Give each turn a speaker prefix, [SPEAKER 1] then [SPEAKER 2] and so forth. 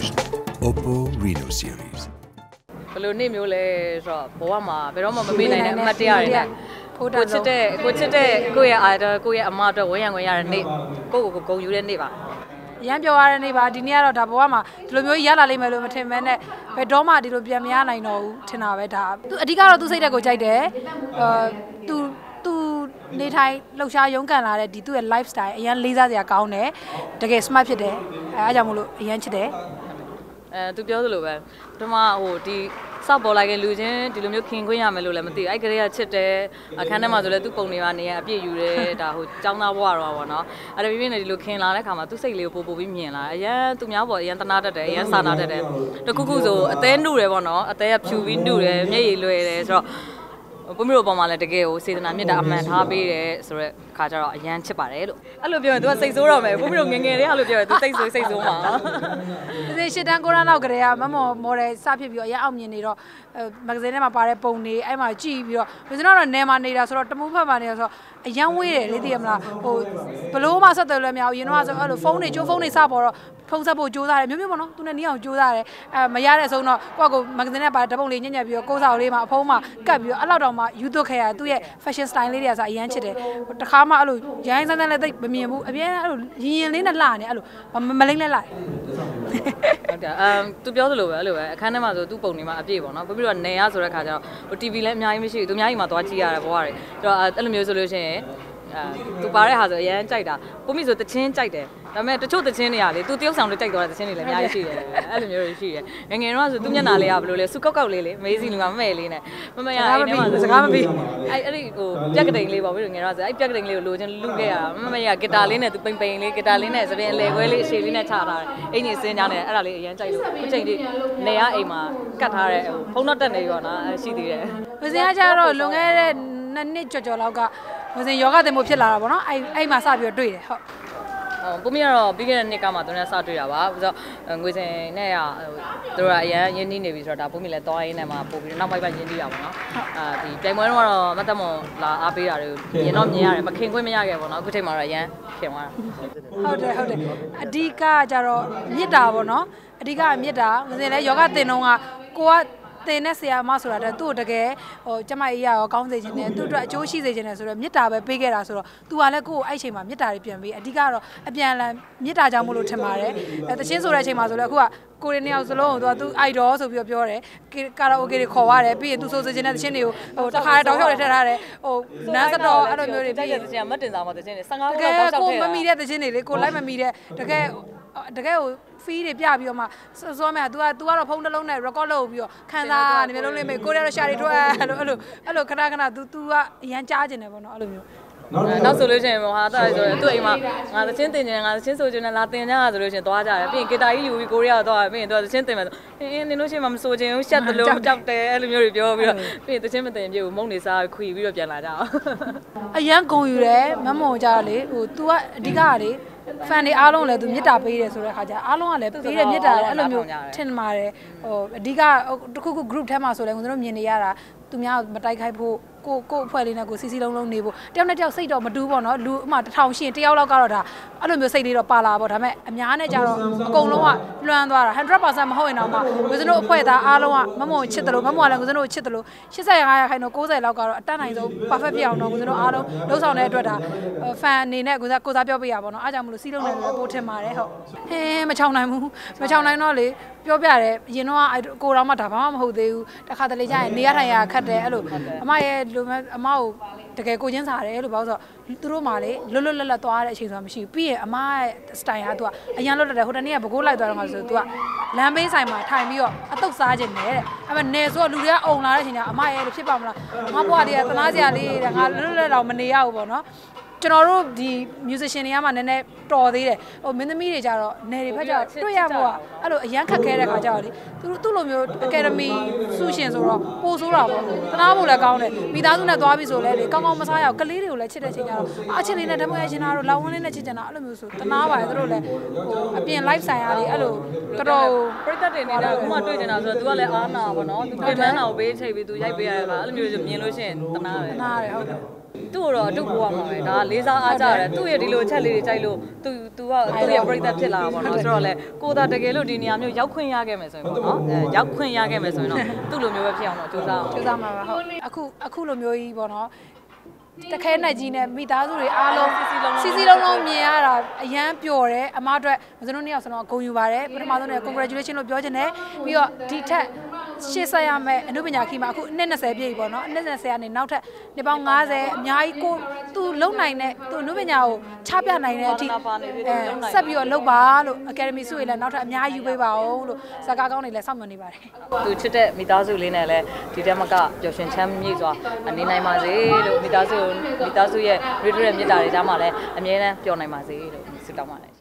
[SPEAKER 1] Cybervision Oppo Reno series.
[SPEAKER 2] ဘယ်လိုနေ့မျိုးလဲဆိုတော့ဘဝမှာဘယ်တော့မှမမေ့နိုင်တဲ့အမှတ်တရတွေနဲ့
[SPEAKER 3] ဖိုးတာ
[SPEAKER 2] ကိုချစ်တဲ့ကိုချစ်တဲ့ကိုယ့်ရဲ့ idol ကိုယ့်ရဲ့အမအတွက်ဝန်းရံဝင်ရတဲ့နေ့ကိုယ့်ကိုယ်ကိုဂုဏ်ယူတဲ့နေ့ပါ
[SPEAKER 3] ရမ်းပြောရတဲ့နေ့ပါဒီနေ့ကတော့ဒါဘဝမှာဒီလိုမျိုးရလာလိမ့်မယ်လို့မထင်မဲနဲ့ဘယ်တော့မှဒီလိုပြန်မရနိုင်တော့ဘူးထင်တာပဲဒါသူအဓိကတော့သူစိတ်ဓာတ်ကိုကြိုက်တယ်အာသူသူ နေထိုင်လှုပ်ရှားရုန်းကန်လာတဲ့ဒီသူ့ရဲ့ lifestyle အရန်လေးစားစရာကောင်းတယ်တကယ် smart ဖြစ်တယ်အဲအားကြောင့်မလို့အရန်ချစ်တယ်
[SPEAKER 2] အဲသူပြောသလိုပဲပထမဟိုဒီစောက်ပေါ်လိုက်တဲ့လူချင်းဒီလိုမျိုးခင်ခွင့်ရမယ်လို့လည်းမသိဘူးအဲ့ကလေးကချစ်တယ်အခန်းထဲမှာဆိုလည်းသူ့ပုံတွေကနေရအပြည့်ယူတယ်ဒါဟိုចောင်းသားဘဝတော့ပါတော့အဲ့ဒါပြင်းနေဒီလိုခင်လာတဲ့ခါမှာသူ့စိတ်လေးကိုပို့ပို့ပြီးမြင်လာအရန်သူများပေါ်အရန်တနာတတ်တယ်အရန်စာနာတတ်တယ်တခုခုဆိုအသေးနှုတယ်ပေါ့နော်အသေးကဖြူပြီးနှုတယ်မျက်ရည်လွယ်တယ်ဆိုတော့ ပုံမျိုးပေါ်မှာလည်းတကယ်ကိုစေတနာမြတ်တာအမှန်ထားပေးတယ်ဆိုတော့ခါကျတော့အရန်ချစ်ပါတယ်လို့အဲ့လိုပြောရင် तू ကစိတ်ဆိုးတော့မယ်ပုံမျိုးငယ်ငယ်လေးအဲ့လိုပြောရင် तू စိတ်ဆိုးစိတ်ဆိုးမှာ
[SPEAKER 3] ဒီရှစ်တန်းကိုရန်းလောက်ကလေးကမမော်မော်ဒယ်စဖြစ်ပြီးတော့အရင်အောင်မြင်နေတော့မဂဇင်းထဲမှာပါတဲ့ပုံတွေအဲ့မှာကြည့်ပြီးတော့ဘယ်စတော့တော့နေမှာနေတာဆိုတော့တမူးဖက်မှာနေတာဆိုတော့အရန်ဝေးတယ်လေသိရမလားဟိုဘလို့မှဆက်သွယ်လို့မရဘူးရင်တော့ဆိုအဲ့လိုဖုန်းတွေကျိုးဖုန်းတွေစပေါ်တော့ ဖုံးဆက်ဖို့ကြိုးစားတယ်မျိုးမျိုးပေါ့နော်သူနဲ့နီးအောင်ကြိုးစားတယ်အဲမရတဲ့အဆုံးတော့ကိုယ့်ကိုမဂဇင်းနဲ့ပါတပုတ်လေးညံ့ညက်ပြီးတော့ကိုယ်ဆောင်လေးမှာအဖုံးမှာကတ်ပြီးတော့အဲ့လောက်တော့မှယူသွတ်ခဲ့ရသူ့ရဲ့ fashion style လေးတွေကဆိုအရန်ချစ်တယ်တခါမှအဲ့လိုရိုင်းစမ်းစမ်းလည်းသိမမြင်ဘူးအပြင်အဲ့လိုရင်ရင်လေးနဲ့လှနေအဲ့လိုမလိမ့်လက်လာ
[SPEAKER 2] ဟုတ်တယ်အမ်သူပြောသလိုပဲအဲ့လိုပဲအခန်းထဲမှာဆိုသူ့ပုံတွေမှာအပြည့်ပေါ့နော်ပြီးပြီးတော့နေရဆိုတဲ့ခါကျတော့ TV လည်းအများကြီးမရှိဘူးသူအများကြီးမှသွားကြည့်ရတာဘောရတယ်အဲ့တော့အဲ့လိုမျိုးဆိုလို့ရှိရင် သူပါတဲ့ဟာဆိုအရန်ကြိုက်တာပုံမိဆိုတချင်းကြိုက်တယ်ဒါပေမဲ့တချို့တချင်းတွေကလေသူတယောက်ဆောင်တွေကြိုက်သွားတဲ့တချင်းတွေလည်းအများကြီးရှိတယ်အဲ့လိုမျိုးတွေရှိတယ်ငငယ်တော့ဆိုသူမျက်နှာလေးကဘယ်လိုလဲစုကောက်ကောက်လေးလေမေးစီလူကမဲ့လေးနဲ့မမရအဲ့ထဲမှာ
[SPEAKER 3] စကားမပြီး
[SPEAKER 2] အဲ့အဲ့ဒီဟိုပြက်ကတိန်လေးပေါ့ဘယ်လိုငယ်တော့ဆိုအဲ့ပြက်ကတိန်လေးကိုလိုချင်လုခဲ့ရမမရဂီတာလေးနဲ့သူပိန်ပိန်လေးဂီတာလေးနဲ့သပင်အလဲခွဲလေးအရှိလေးနဲ့ချထားတယ်အင်ဂျင်စင်းကြောင်းနဲ့အဲ့ဒါလေးအရန်ကြိုက်လို့အချိန်လေးနေရအိမ်မှာကတ်ထားတဲ့ဟိုဖုန်းတော့တက်နေရောနော်ရှိသေးတယ်
[SPEAKER 3] ဦးစင်းကကြတော့လွန်ခဲ့တဲ့နှစ်နှစ်ကျော်ကျော်လောက်က ဝစင်ယောဂတင်မှုဖြစ်လာတာပေါ့နော်အဲ့အဲ့မှာစပြီးတော့တွေ့တယ်ဟုတ်
[SPEAKER 2] ဟိုပုံမရတော့ပြီးခဲ့တဲ့နှစ်ကမှသူနဲ့စတွေ့တာပါပြီးတော့ငွေစင်နဲ့ကဟိုသူတို့ကအရန်ရင်းနှီးနေပြီဆိုတော့ဒါပုံမလည်းသွားရင်းနဲ့မှပို့ပြီးနောက်ပိုင်းပိုင်းရင်းနှီးတာပေါ့နော်အာဒီပြိုင်ပွဲတော့ကတော့မတ်တမွန်လာအားပေးတာတွေမြင်တော့မြင်ရတယ်မခင်ခွင့်မရခဲ့ပေါ့နော်အခုချိန်မှာတော့အရန်ခင်သွားတာ
[SPEAKER 3] ဟုတ်တယ်ဟုတ်တယ်အဓိကကြတော့မြစ်တာပေါ့နော်အဓိကမြစ်တာဝစင်လဲယောဂတင်တော့ကကိုက တင်တဲ့ဆရာမဆိုတာတဲ့သူ့ကိုတကယ်ဟိုကျမကြီးရရောကောင်းစေခြင်းနဲ့သူ့အတွက်အကျိုးရှိစေခြင်းနဲ့ဆိုတော့မြစ်တာပဲပေးခဲ့တာဆိုတော့ तू ကလည်းကိုယ့်ကိုအဲ့ချိန်မှာမြစ်တာတွေပြန်ပေးအဓိကတော့အပြန်လန်မြစ်တာကြောင့်မလို့ထင်ပါတယ်အဲတချင်းဆိုတဲ့အချိန်မှာဆိုလည်းအခုကကိုရီနှစ်ယောက်စလုံးကိုသူကသူ idol ဆိုပြီးတော့ပြောတယ်ကာရာအိုကေတွေခေါ်ရတယ်ပြီးရင်သူဆိုစေခြင်းတဲ့တချင်းတွေကိုဟိုတခါတည်းတောက်လျှောက်တွေထည့်ထားတယ်ဟိုနန်းစတော်အဲ့လိုမျိုးတွေ
[SPEAKER 2] တိုက်
[SPEAKER 3] ပြီး
[SPEAKER 2] တဲ့တချင်မတင်စားမတချင်နေ15
[SPEAKER 3] တ
[SPEAKER 2] ခု
[SPEAKER 3] ကယ်
[SPEAKER 2] လောက်တောက်
[SPEAKER 3] ကို
[SPEAKER 2] ထည့်
[SPEAKER 3] မ
[SPEAKER 2] တာ
[SPEAKER 3] မီတဲ့သချင်းတွေလေကိုလိုက်မမီတဲ့တကယ် တကယ်ကိုဖီးတွေပြပြီးတော့မှစောမယ် तू က तू ကတော့ဖုန်းတစ်လုံးနဲ့ record လုပ်ပြီးတော့ခံစားနေမျိုးလုံးလေးမေကိုရီးယားရှာတွေထွက်အဲ့လိုအဲ့လိုအဲ့လိုခဏခဏ तू तू ကအရန်ကြားကျင်တယ်ပေါ့နော်အဲ့လိုမျိုး
[SPEAKER 2] နောက်ဆိုလို့ရှိရင်ဟာတာဆိုရင်သူ့အိမ်မှာငါသချင်းတင်နေငါသချင်းဆိုချင်တယ်လာတင်ကြတာဆိုလို့ရှိရင်သွားကြတယ်ပြီးရင်ဂီတာကြီးယူပြီးကိုရီးယားသွားပြီးရင်သူကသချင်းတင်မယ်ဆိုအင်းနင်တို့ရှိမှမဆိုချင်ဘူးရှက်တယ်လို့ကြောက်တယ်အဲ့လိုမျိုးတွေပြောပြီးတော့ပြီးရင်သချင်းမတင်ပြဘူးမုန်းနေစားခွေပြီးတော့ပြန်လာကြအောင်
[SPEAKER 3] အရန်ဂုံယူတယ်မမုံကြတော့လေဟို तू ကအဓိကကလေ fan တွေအားလုံးလည်း तू မြစ်တာပေးတယ်ဆိုတဲ့ခါကျအားလုံးကလည်းပေးတယ်မြစ်တာအဲ့လိုမျိုးထင်ပါတယ်ဟိုအဓိကတခုခု group ထဲမှာဆိုလည်းကျွန်တော်တို့မြင်နေရတာသူများမတိုက်ခိုက်ဖို့ ကိုကိုအဖွဲ့လေးနဲ့ကိုစီစီလုံးလုံးနေဖို့တယောက်နဲ့တယောက်စိတ်တော့မတူဘူးပေါ့နော်လူအမှတစ်ထောင်ရှင်တယောက်လောက်ကတော့ဒါအဲ့လိုမျိုးစိတ်လေးတော့ပါလာပေါ့ဒါပေမဲ့အများနဲ့ကြတော့အကုန်လုံးကလွှမ်းသွားတာ100%မဟုတ်ရင်တော့မှဝဇနုအဖွဲ့သားအားလုံးကမမုံချစ်တယ်လို့မမုံကလည်းဝဇနုချစ်တယ်လို့85ရာခိုင်နှုန်း90လောက်ကတော့အတတ်နိုင်ဆုံး perfect ဖြစ်အောင်တော့ဝဇနုအားလုံးလှုပ်ဆောင်တဲ့အတွက်ဒါ fan အနေနဲ့ကိုစားကိုစားပြောပြရပါတော့အားကြောင့်မလို့စီးလုံးနေလို့ပို့ထင်ပါတယ်ဟုတ်ဟင်းမချောင်နိုင်ဘူးမချောင်နိုင်တော့လေပြောပြတယ်အရင်တော့ကိုတော်မှဒါဘာမှမဟုတ်သေးဘူးတခါတလေကျရင်နေရထိုင်ရခတ်တယ်အဲ့လိုအမရဲ့လူမဲ့အမကိုတကယ်ကိုချင်းစားတယ်လို့ပြောဆိုသူတို့မှလေလွတ်လွတ်လပ်လပ်သွားတဲ့အချိန်ဆိုတာမရှိဘူးပြီးရင်အမရဲ့ style ကသူကအရန်လွတ်လပ်တယ်ဟိုတနေ့ကဘကိုးလိုက်သွားတော့မှဆိုသူကလမ်းဘေးဆိုင်မှာထိုင်ပြီးတော့အတုပ်စားခြင်းနဲ့တဲ့အဲ့မဲ့နေဆိုလူတွေကအုံလာတဲ့အချိန်ကျအမရဲ့လို့ဖြစ်ပါမလားငါဘွားလေးကတနာစရာလေးတဲ့ငါလွတ်လွတ်လပ်တော့မနေရဘူးပေါ့နော် ကျွန်တော်တို့ဒီ musician တွေကမှနည်းနည်းတော်သေးတယ်ဟိုမင်းသမီးတွေကြတော့နယ်တွေဖက်ကြတော့တွေ့ရဖို့ကအဲ့လိုအရန်ခက်ခဲတဲ့ခါကြတော့လေသူတို့သူ့လိုမျိုး academy ဆုရှင်ဆိုတော့ပိုဆိုးတာပေါ့တနာဖို့လည်းကောင်းတယ်မိသားစုနဲ့သွားပြီဆိုလဲလေကောင်းကောင်းမစားရအောင်ကလေးတွေကိုလည်းချစ်တဲ့ချိန်ကြတော့အချစ်လေးနဲ့ဓမ္မရဲ့ရှင်တာတို့လောင်ဝန်းလေးနဲ့ချစ်ကြတာအဲ့လိုမျိုးဆိုတနာပါတယ်သူတို့လည်းဟိုအပြင် live ဆိုင်ရာလေးအဲ့လိုတော်တော်
[SPEAKER 2] ပြိသက်တင်နေတာအခုမှတွေ့နေတာဆိုတော့ तू ကလည်းအားနာပါတော့ तू ပြင်ပန်းတာကိုပေးချိန်ပြီး तू ရိုက်ပေးရတာအဲ့လိုမျိုးမြင်လို့ရှိရင်တနာပဲ
[SPEAKER 3] နားရတယ်ဟုတ်တယ်
[SPEAKER 2] သူ့ကိုတော့အတုပိုးရမှာပဲဒါကလေးစားအားကြရတယ်သူ့ရဲ့ဒီလိုအချက်လေးတွေကြိုက်လို့သူသူကသူ့ရဲ့ပြိသက်ဖြစ်လာတာပေါ့နော်ဆိုတော့လေကိုသာတကယ်လို့ဒီနေရာမျိုးရောက်ခွင့်ရခဲ့မယ်ဆိုရင်ပေါ့နော်အဲရောက်ခွင့်ရခဲ့မယ်ဆိုရင်တော့သူ့လိုမျိုးပဲဖြစ်အောင်တော့ကြိုးစားအောင်
[SPEAKER 3] ကျူးစားမှာပါဟုတ်အခုအခုလိုမျိုးကြီးပေါ့နော်တခဲနိုင်ကြီးနဲ့မိသားစုတွေအားလုံးစီစီလုံးလုံးမြင်ရတာအရန်ပျော်တယ်အမအတွက်မစလုံးနှစ်ယောက်ဆိုတော့ဂုဏ်ယူပါတယ်ပထမဆုံးနဲ့ congratulation လို့ပြောချင်တယ်ပြီးတော့ဒီထက် ရှေ့ဆက်ရမယ့်အနုပညာခီမှာအခုအနှစ်20ပြည့်ပြီပေါ့နော်အနှစ်20ကနေနောက်ထပ်နှစ်ပေါင်း90အများကြီးကိုသူလုံနိုင်တဲ့သူအနုပညာကိုချပြနိုင်တဲ့အထိအဲဆက်ပြီးတော့လုပ်ပါလို့ academy စုတွေလည်းနောက်ထပ်အများကြီးယူပေးပါဦးလို့ဇာကာကောင်းတွေလည်းစောင့်မျှော်နေပါတယ်
[SPEAKER 2] သူချစ်တဲ့မိသားစုလေးနဲ့လည်းဒီတက်မကပျော်ရွှင်ချမ်းမြေ့စွာနေနိုင်ပါစေလို့မိသားစုမိသားစုရဲ့ရေထရဲ့မေတ္တာတွေကြားမှာလည်းအမြဲတမ်းပျော်နိုင်ပါစေလို့ဆုတောင်းပါတယ်